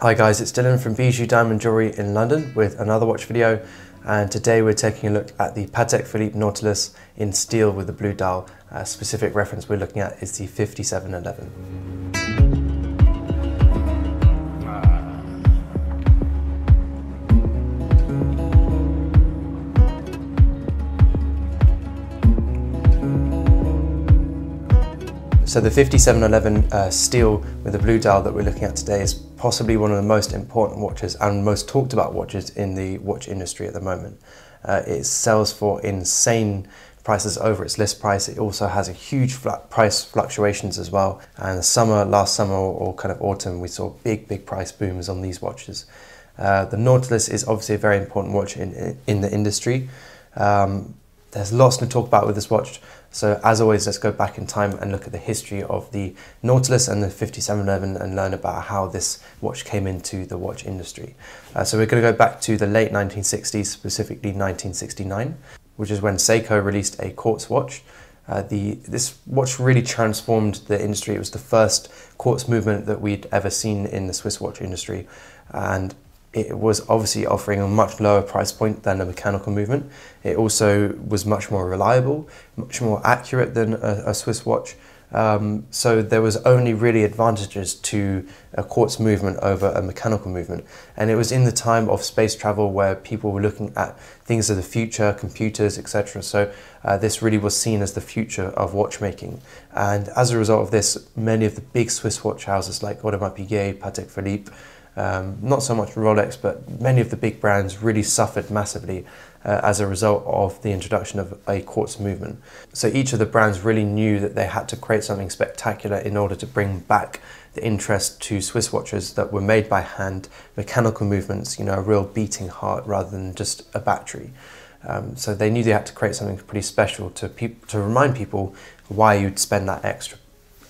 Hi guys, it's Dylan from Bijou Diamond Jewellery in London with another watch video and today we're taking a look at the Patek Philippe Nautilus in steel with the blue dial. A specific reference we're looking at is the 5711. So the 5711 uh, steel with the blue dial that we're looking at today is possibly one of the most important watches and most talked about watches in the watch industry at the moment. Uh, it sells for insane prices over its list price. It also has a huge price fluctuations as well. And summer, last summer or, kind of autumn, we saw big, big price booms on these watches. Uh, the Nautilus is obviously a very important watch in, in the industry. Um, there's lots to talk about with this watch. So as always, let's go back in time and look at the history of the Nautilus and the 5711 and learn about how this watch came into the watch industry. Uh, so we're going to go back to the late 1960s, specifically 1969, which is when Seiko released a quartz watch. Uh, the, this watch really transformed the industry. It was the first quartz movement that we'd ever seen in the Swiss watch industry. And it was obviously offering a much lower price point than a mechanical movement. It also was much more reliable, much more accurate than a, a Swiss watch. Um, so there was only really advantages to a quartz movement over a mechanical movement. And it was in the time of space travel where people were looking at things of the future, computers, etc. So uh, this really was seen as the future of watchmaking. And as a result of this, many of the big Swiss watch houses like Audemars Piguet, Patek Philippe, um, not so much Rolex, but many of the big brands really suffered massively uh, as a result of the introduction of a quartz movement. So each of the brands really knew that they had to create something spectacular in order to bring back the interest to Swiss watches that were made by hand, mechanical movements, you know, a real beating heart rather than just a battery. Um, so they knew they had to create something pretty special to, to remind people why you'd spend that extra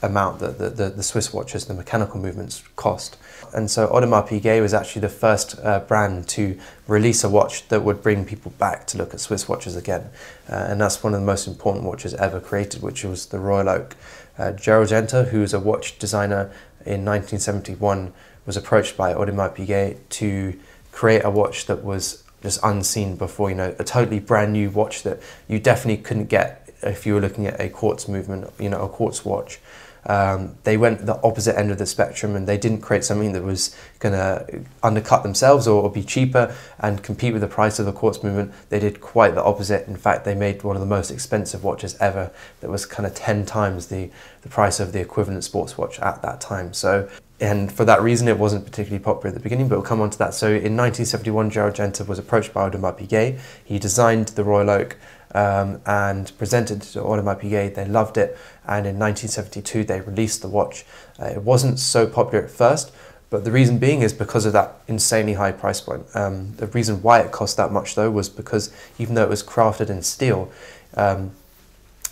amount that the, the, the, Swiss watches, the mechanical movements cost. And so Audemars Piguet was actually the first uh, brand to release a watch that would bring people back to look at Swiss watches again. Uh, and that's one of the most important watches ever created, which was the Royal Oak. Uh, Gerald Genta, who was a watch designer in 1971, was approached by Audemars Piguet to create a watch that was just unseen before, you know, a totally brand new watch that you definitely couldn't get if you were looking at a quartz movement, you know, a quartz watch. Um, they went the opposite end of the spectrum and they didn't create something that was going to undercut themselves or, or, be cheaper and compete with the price of the quartz movement. They did quite the opposite. In fact, they made one of the most expensive watches ever that was kind of 10 times the, the price of the equivalent sports watch at that time. So, and for that reason, it wasn't particularly popular at the beginning, but we'll come on to that. So in 1971, Gerald Genta was approached by Audemars Piguet. He designed the Royal Oak um, and presented to Audemars Piguet. They loved it, and in 1972 they released the watch. Uh, it wasn't so popular at first, but the reason being is because of that insanely high price point. Um, the reason why it cost that much though was because even though it was crafted in steel, um,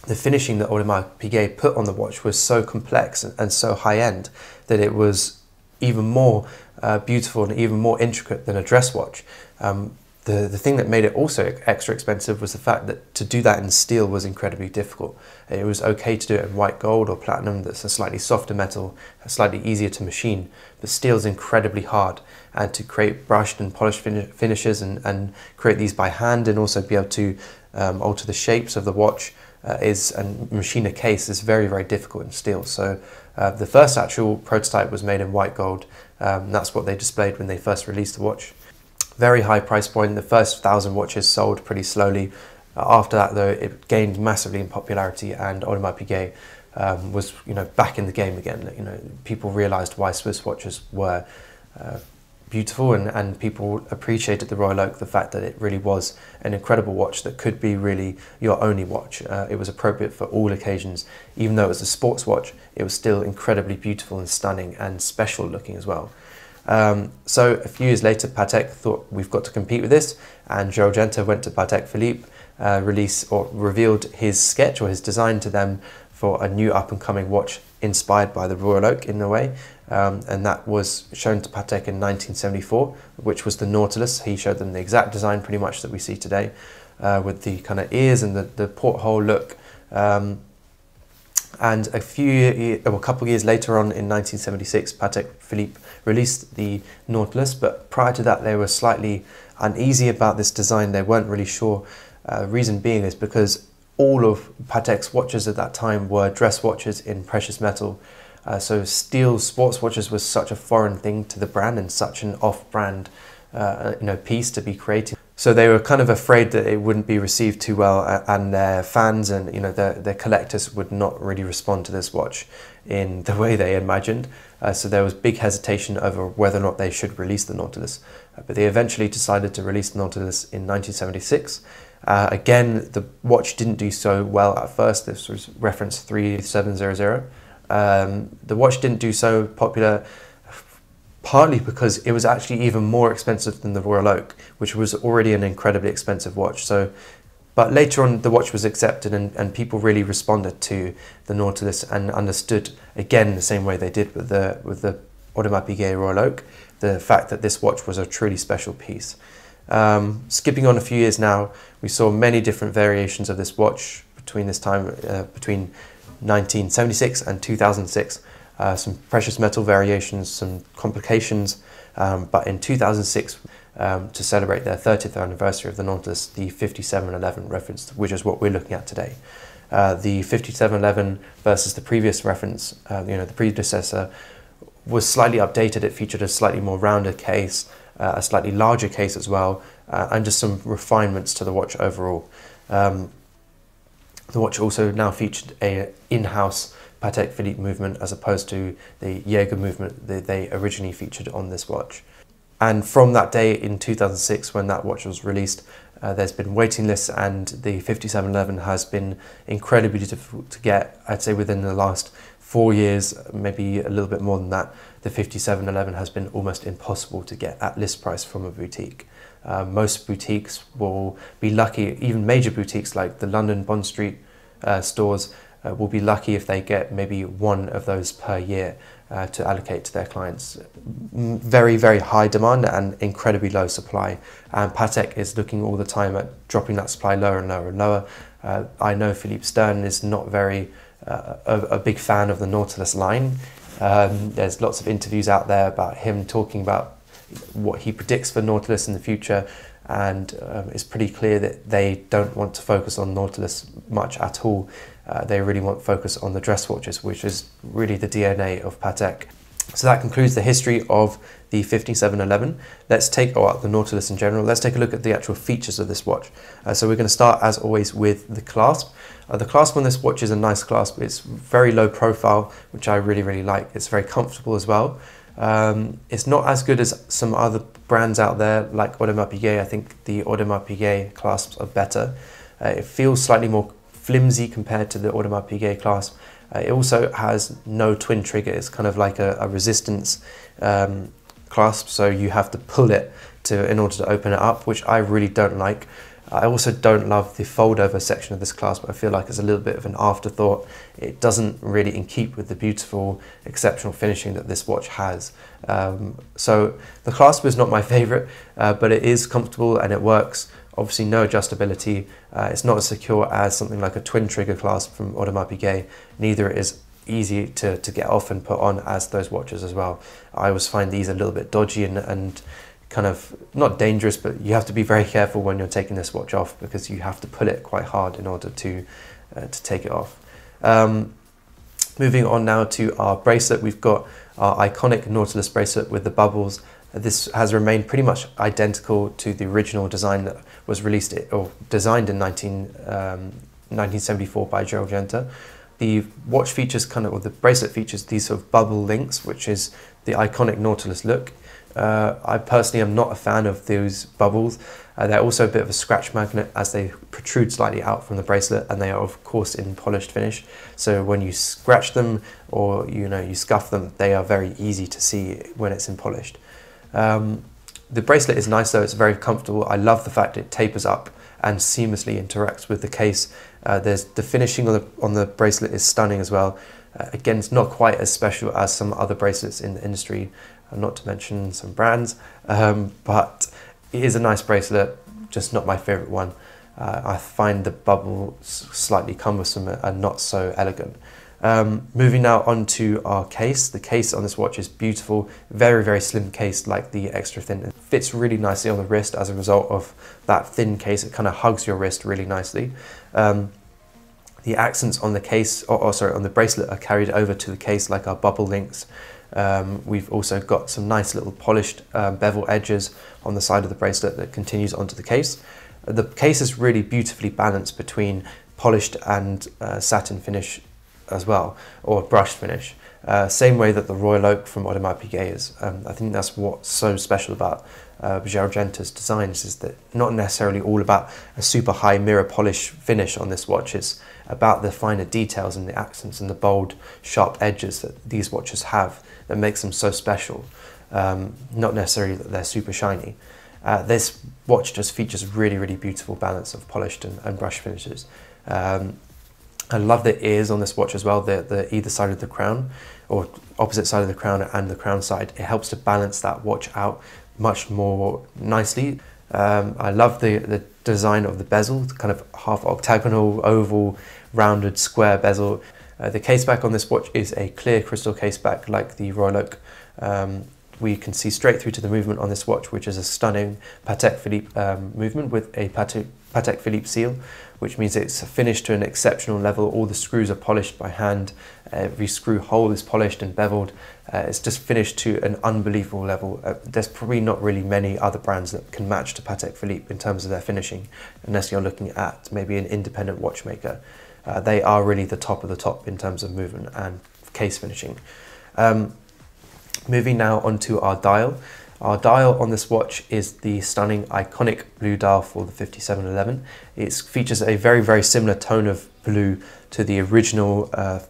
the finishing that Audemars Piguet put on the watch was so complex and, and so high end that it was even more uh, beautiful and even more intricate than a dress watch. Um, the, the thing that made it also extra expensive was the fact that to do that in steel was incredibly difficult. It was okay to do it in white gold or platinum, that's a slightly softer metal, slightly easier to machine, but steel is incredibly hard. And to create brushed and polished fin finishes and, and create these by hand and also be able to um, alter the shapes of the watch uh, is and machine a case is very, very difficult in steel. So uh, the first actual prototype was made in white gold. Um, that's what they displayed when they first released the watch very high price point. The first thousand watches sold pretty slowly. After that, though, it gained massively in popularity, and Audemars Piguet um, was, you know, back in the game again. You know, people realised why Swiss watches were uh, beautiful, and, and people appreciated the Royal Oak, the fact that it really was an incredible watch that could be really your only watch. Uh, it was appropriate for all occasions, even though it was a sports watch. It was still incredibly beautiful and stunning and special looking as well. Um, so a few years later, Patek thought we've got to compete with this, and Gerald Genta went to Patek Philippe, uh, release or revealed his sketch or his design to them for a new up and coming watch inspired by the Royal Oak in a way, um, and that was shown to Patek in 1974, which was the Nautilus. He showed them the exact design, pretty much that we see today, uh, with the kind of ears and the, the porthole look. Um, And a few, a couple of years later on in 1976, Patek Philippe released the Nautilus, but prior to that, they were slightly uneasy about this design. They weren't really sure. Uh, reason being is because all of Patek's watches at that time were dress watches in precious metal. Uh, so steel sports watches was such a foreign thing to the brand and such an off-brand uh, you know, piece to be created. So they were kind of afraid that it wouldn't be received too well and their fans and you know their, their collectors would not really respond to this watch in the way they imagined. Uh, so there was big hesitation over whether or not they should release the Nautilus. Uh, but they eventually decided to release the Nautilus in 1976. Uh, again, the watch didn't do so well at first. This was reference 3700. Um, the watch didn't do so popular partly because it was actually even more expensive than the Royal Oak, which was already an incredibly expensive watch. So, but later on, the watch was accepted, and, and people really responded to the Nautilus and understood again the same way they did with the with the Audemars Piguet Royal Oak, the fact that this watch was a truly special piece. Um, skipping on a few years now, we saw many different variations of this watch between this time, uh, between 1976 and 2006 uh, some precious metal variations, some complications. Um, but in 2006, um, to celebrate their 30th anniversary of the Nautilus, the 5711 reference, which is what we're looking at today. Uh, the 5711 versus the previous reference, uh, you know, the predecessor, was slightly updated. It featured a slightly more rounded case, uh, a slightly larger case as well, uh, and just some refinements to the watch overall. Um, the watch also now featured a in-house Patek Philippe movement as opposed to the Jaeger movement that they originally featured on this watch. And from that day in 2006 when that watch was released, uh, there's been waiting lists and the 5711 has been incredibly difficult to get. I'd say within the last four years, maybe a little bit more than that, the 5711 has been almost impossible to get at list price from a boutique. Uh, most boutiques will be lucky, even major boutiques like the London Bond Street uh, stores uh, will be lucky if they get maybe one of those per year uh, to allocate to their clients. Very, very high demand and incredibly low supply. And Patek is looking all the time at dropping that supply lower and lower and lower. Uh, I know Philippe Stern is not very uh, a, a, big fan of the Nautilus line. Um, there's lots of interviews out there about him talking about what he predicts for Nautilus in the future and um, it's pretty clear that they don't want to focus on Nautilus much at all. Uh, they really want focus on the dress watches, which is really the DNA of Patek. So that concludes the history of the 5711. Let's take, or the Nautilus in general, let's take a look at the actual features of this watch. Uh, so we're going to start, as always, with the clasp. Uh, the clasp on this watch is a nice clasp. It's very low profile, which I really, really like. It's very comfortable as well. Um, it's not as good as some other brands out there, like Audemars Piguet. I think the Audemars Piguet clasps are better. Uh, it feels slightly more flimsy compared to the Audemars Piguet clasp. Uh, it also has no twin trigger. It's kind of like a, a resistance um, clasp, so you have to pull it to in order to open it up, which I really don't like. I also don't love the fold over section of this clasp. I feel like it's a little bit of an afterthought. It doesn't really in keep with the beautiful, exceptional finishing that this watch has. Um, so the clasp is not my favorite, uh, but it is comfortable and it works. Obviously no adjustability. Uh, it's not as secure as something like a twin trigger clasp from Audemars Piguet. Neither is easy to, to get off and put on as those watches as well. I always find these a little bit dodgy and, and kind of not dangerous, but you have to be very careful when you're taking this watch off because you have to pull it quite hard in order to uh, to take it off. Um, moving on now to our bracelet, we've got our iconic Nautilus bracelet with the bubbles. This has remained pretty much identical to the original design that was released or designed in 19, um, 1974 by Gerald Genta. The watch features kind of, or the bracelet features these sort of bubble links, which is the iconic Nautilus look. Uh, I personally am not a fan of those bubbles. Uh, they're also a bit of a scratch magnet as they protrude slightly out from the bracelet and they are of course in polished finish. So when you scratch them or you know you scuff them, they are very easy to see when it's in polished. Um, the bracelet is nice though, it's very comfortable. I love the fact it tapers up and seamlessly interacts with the case. Uh, there's the finishing on the, on the bracelet is stunning as well. Uh, again, it's not quite as special as some other bracelets in the industry, uh, not to mention some brands, um, but it is a nice bracelet, just not my favorite one. Uh, I find the bubbles slightly cumbersome and not so elegant. Um, moving now on to our case. The case on this watch is beautiful, very, very slim case like the extra thin. It fits really nicely on the wrist as a result of that thin case. It kind of hugs your wrist really nicely. Um, the accents on the case, or, or, sorry, on the bracelet are carried over to the case like our bubble links. Um, we've also got some nice little polished um, bevel edges on the side of the bracelet that continues onto the case. The case is really beautifully balanced between polished and uh, satin finish as well, or brushed finish. Uh, same way that the Royal Oak from Audemars Piguet is. Um, I think that's what's so special about uh, Gerald Genta's designs is that not necessarily all about a super high mirror polish finish on this watch. It's about the finer details and the accents and the bold, sharp edges that these watches have that makes them so special. Um, not necessarily that they're super shiny. Uh, this watch just features really, really beautiful balance of polished and, and finishes. Um, I love the ears on this watch as well, the, the either side of the crown or opposite side of the crown and the crown side. It helps to balance that watch out much more nicely. Um, I love the, the design of the bezel, the kind of half octagonal, oval, rounded, square bezel. Uh, the case back on this watch is a clear crystal case back like the Royal Oak. Um, we can see straight through to the movement on this watch, which is a stunning Patek Philippe um, movement with a Patek, Patek Philippe seal, which means it's finished to an exceptional level. All the screws are polished by hand. Every screw hole is polished and beveled. Uh, it's just finished to an unbelievable level. Uh, there's probably not really many other brands that can match to Patek Philippe in terms of their finishing, unless you're looking at maybe an independent watchmaker. Uh, they are really the top of the top in terms of movement and case finishing. Um, moving now onto our dial. Our dial on this watch is the stunning iconic blue dial for the 5711. It features a very, very similar tone of blue to the original uh,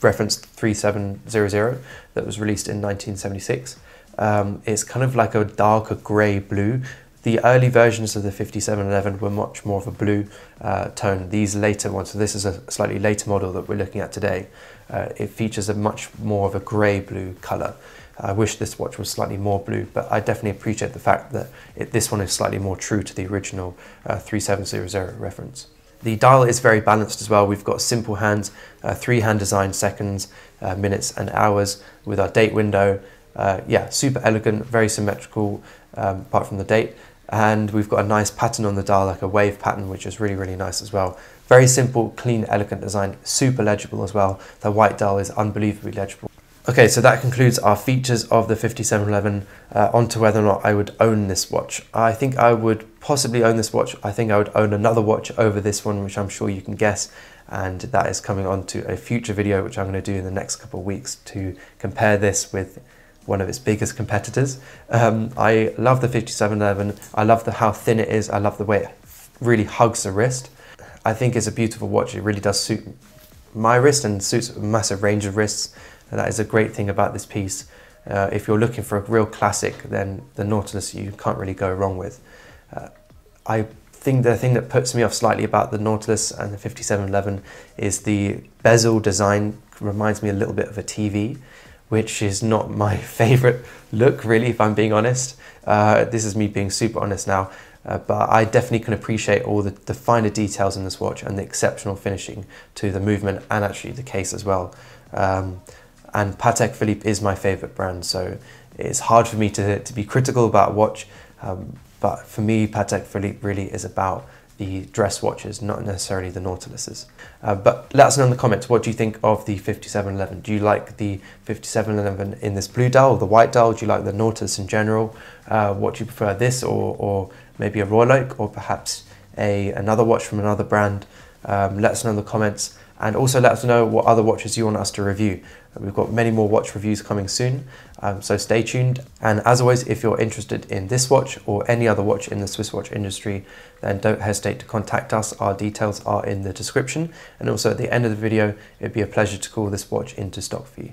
reference 3700 that was released in 1976. Um, it's kind of like a darker grey blue. The early versions of the 5711 were much more of a blue uh, tone. These later ones, so this is a slightly later model that we're looking at today, uh, it features a much more of a grey blue colour. I wish this watch was slightly more blue, but I definitely appreciate the fact that it, this one is slightly more true to the original uh, 3700 reference. The dial is very balanced as well. We've got simple hands, uh, three hand design seconds, uh, minutes and hours with our date window. Uh, yeah, super elegant, very symmetrical um, apart from the date. And we've got a nice pattern on the dial, like a wave pattern, which is really, really nice as well. Very simple, clean, elegant design, super legible as well. The white dial is unbelievably legible. Okay, so that concludes our features of the 5711 uh, onto whether or not I would own this watch. I think I would possibly own this watch. I think I would own another watch over this one, which I'm sure you can guess. And that is coming on to a future video, which I'm going to do in the next couple of weeks to compare this with one of its biggest competitors. Um, I love the 5711. I love the, how thin it is. I love the way it really hugs the wrist. I think it's a beautiful watch. It really does suit my wrist and suits a massive range of wrists. That is a great thing about this piece. Uh, if you're looking for a real classic, then the Nautilus you can't really go wrong with. Uh, I think the thing that puts me off slightly about the Nautilus and the 5711 is the bezel design reminds me a little bit of a TV, which is not my favorite look really, if I'm being honest. Uh, this is me being super honest now. Uh, but I definitely can appreciate all the, the finer details in this watch and the exceptional finishing to the movement and actually the case as well. Um, and Patek Philippe is my favorite brand, so it's hard for me to, to be critical about watch, um, but for me, Patek Philippe really is about the dress watches, not necessarily the Nautiluses. Uh, but let us know in the comments, what do you think of the 5711? Do you like the 5711 in this blue dial or the white dial? Do you like the Nautilus in general? Uh, what do you prefer, this or, or maybe a Royal Oak or perhaps a, another watch from another brand? Um, let us know in the comments and also let us know what other watches you want us to review. We've got many more watch reviews coming soon, um, so stay tuned. And as always, if you're interested in this watch or any other watch in the Swiss watch industry, then don't hesitate to contact us. Our details are in the description. And also at the end of the video, it'd be a pleasure to call this watch into stock for you.